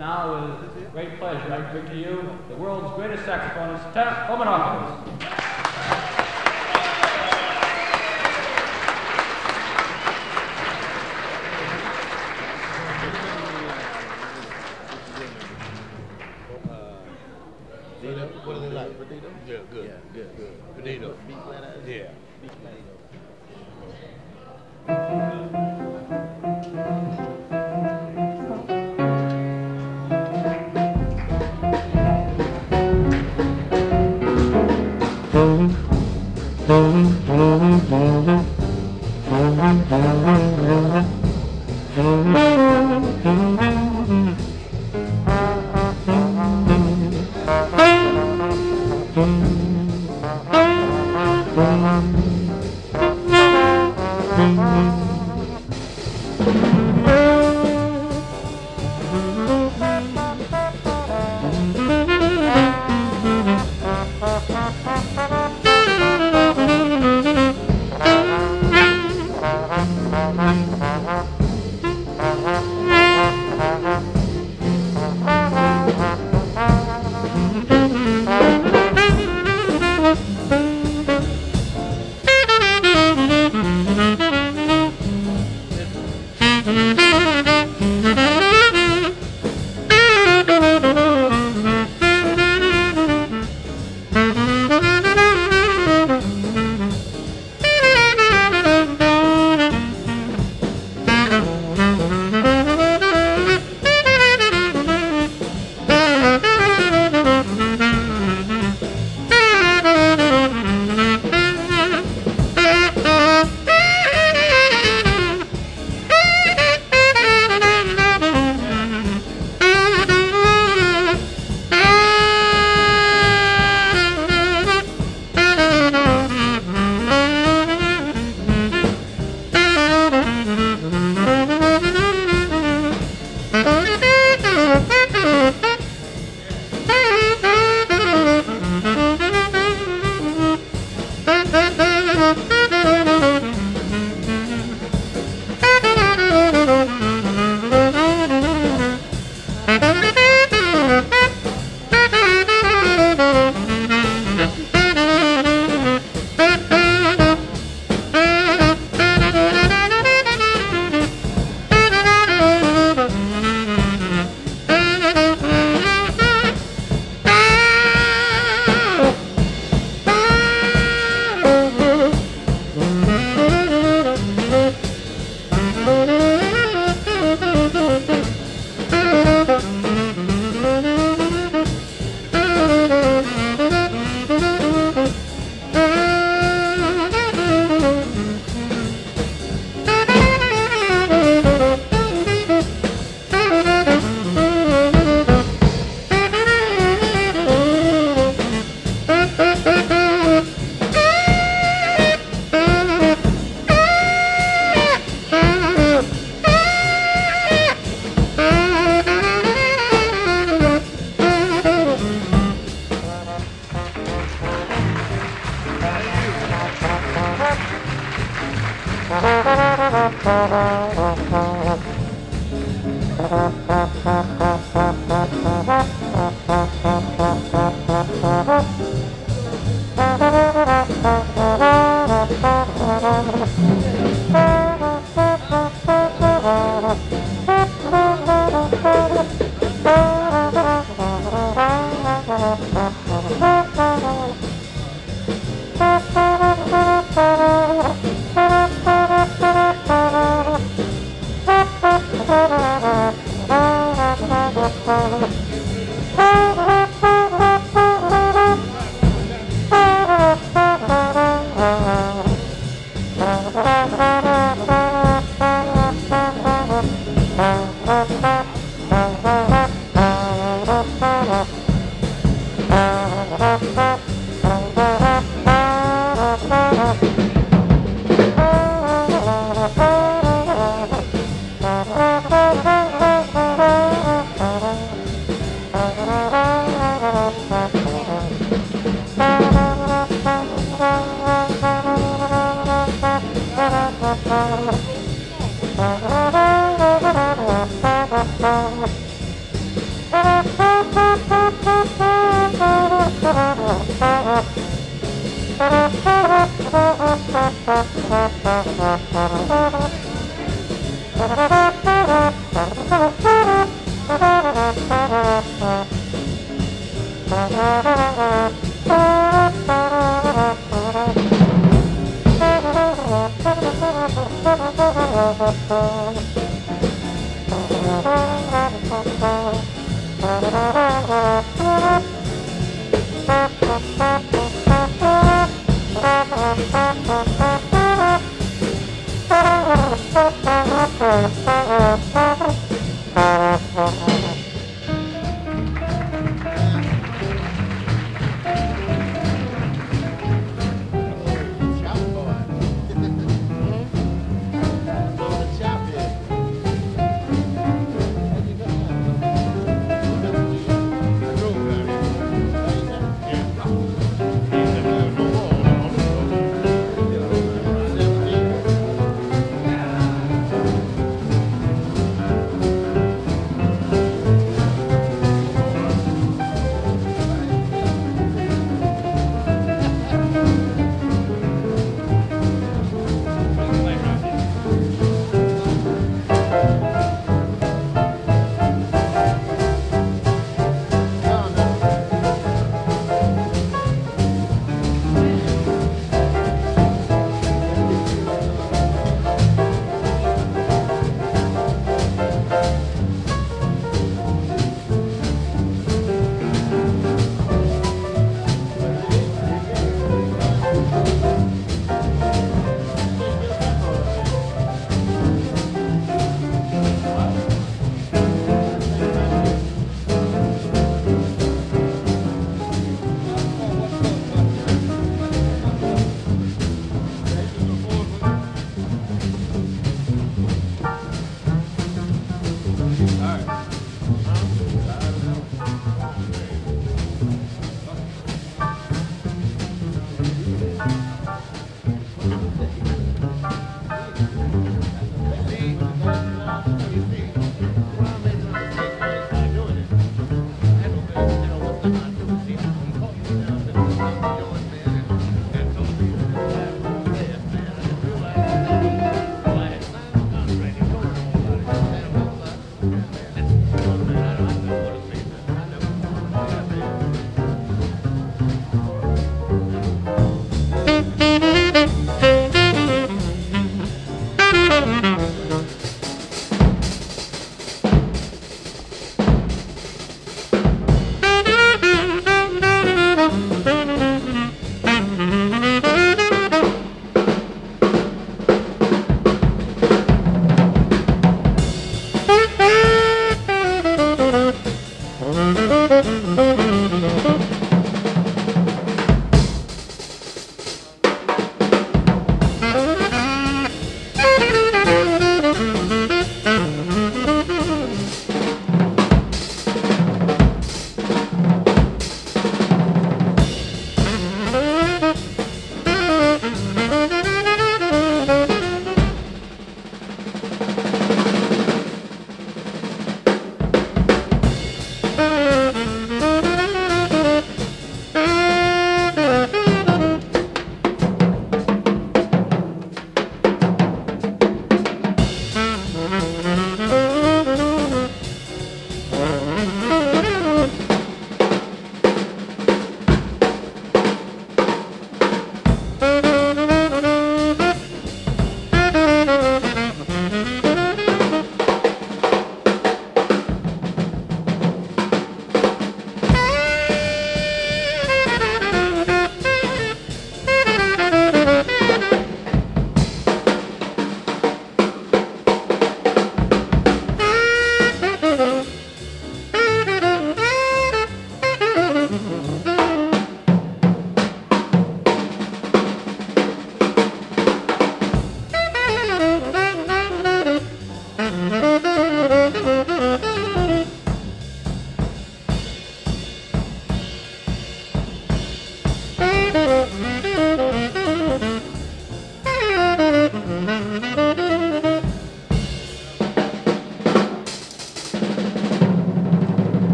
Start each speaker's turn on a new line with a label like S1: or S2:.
S1: Now, with great pleasure, I bring to you the world's greatest saxophonist, Taft Homanopoulos.
S2: Benito, what do they like? Benito? Yeah, good.
S3: Yeah, good.
S2: good. Benito.
S3: Beat flat out?
S2: Yeah.
S3: Beat flat
S2: Uh-huh. Thank you. Out.
S3: Chop